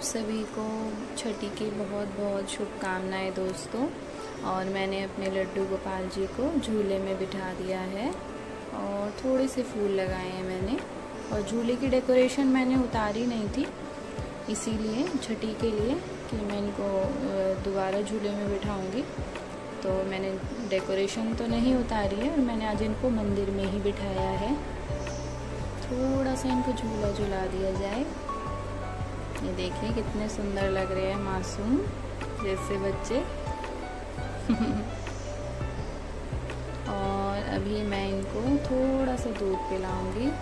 आप सभी को छठी की बहुत बहुत शुभकामनाएँ दोस्तों। और मैंने अपने लड्डू गोपाल जी को झूले में बिठा दिया है और थोड़े से फूल लगाए हैं मैंने। और झूले की डेकोरेशन मैंने उतारी नहीं थी, इसीलिए छठी के लिए कि मैं इनको दोबारा झूले में बिठाऊँगी। तो मैंने डेकोरेशन तो नहीं उतारी है और मैंने आज इनको मंदिर में ही बिठाया है। थोड़ा सा इनको झूला झुला दिया जाए। ये देखिए कितने सुंदर लग रहे हैं मासूम, जैसे बच्चे। और अभी मैं इनको थोड़ा सा दूध पिलाऊँगी।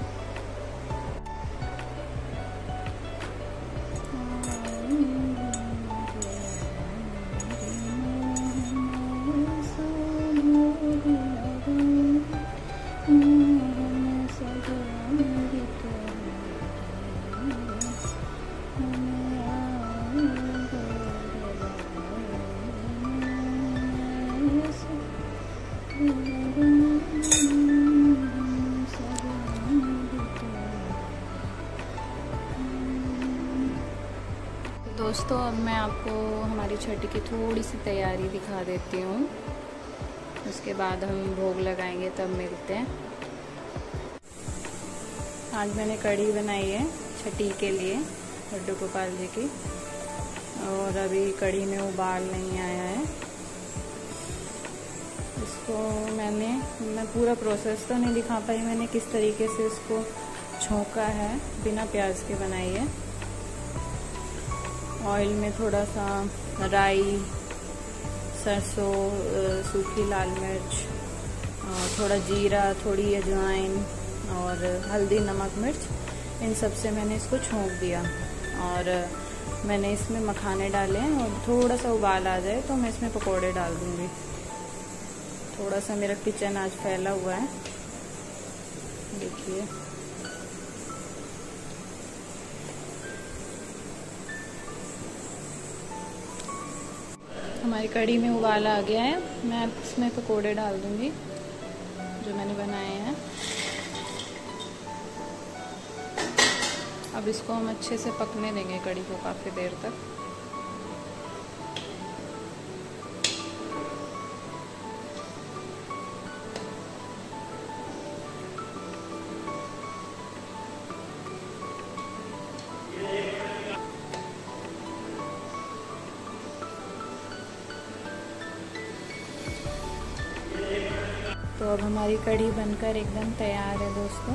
दोस्तों, अब मैं आपको हमारी छठी की थोड़ी सी तैयारी दिखा देती हूँ। उसके बाद हम भोग लगाएँगे, तब मिलते हैं। आज मैंने कढ़ी बनाई है छठी के लिए, लड्डू गोपाल जी की। और अभी कढ़ी में उबाल नहीं आया है। इसको मैंने, मैं पूरा प्रोसेस तो नहीं दिखा पाई, मैंने किस तरीके से इसको छोंका है, बिना प्याज के बनाई है। ऑयल में थोड़ा सा राई, सरसों सूखी लाल मिर्च थोड़ा जीरा, थोड़ी अजवाइन और हल्दी, नमक, मिर्च, इन सबसे मैंने इसको छोंक दिया। और मैंने इसमें मखाने डाले हैं और थोड़ा सा उबाल आ जाए तो मैं इसमें पकोड़े डाल दूँगी। थोड़ा सा मेरा किचन आज फैला हुआ है। देखिए। हमारी कड़ी में उबाला आ गया है। मैं अब इसमें पकोड़े डाल दूँगी, जो मैंने बनाए हैं। अब इसको हम अच्छे से पकने देंगे कड़ी को काफ़ी देर तक। तो अब हमारी कढ़ी बनकर एकदम तैयार है दोस्तों।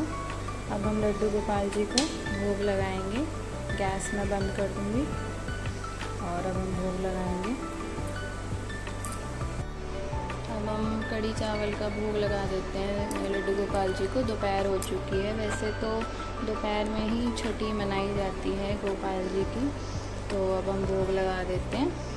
अब हम लड्डू गोपाल जी को भोग लगाएँगे। गैस में बंद कर दूँगी और अब हम भोग लगाएँगे। अब हम कढ़ी चावल का भोग लगा देते हैं। लड्डू गोपाल जी को दोपहर हो चुकी है। वैसे तो दोपहर में ही छठी मनाई जाती है गोपाल जी की। तो अब हम भोग लगा देते हैं।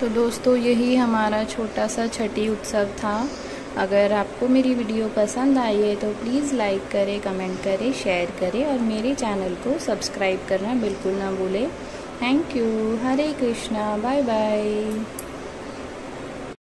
तो दोस्तों, यही हमारा छोटा सा छठी उत्सव था। अगर आपको मेरी वीडियो पसंद आई है तो प्लीज़ लाइक करें, कमेंट करें, शेयर करें और मेरे चैनल को सब्सक्राइब करना बिल्कुल ना भूलें। Thank you. Hare Krishna. Bye bye.